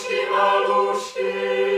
lusti, ma lusti.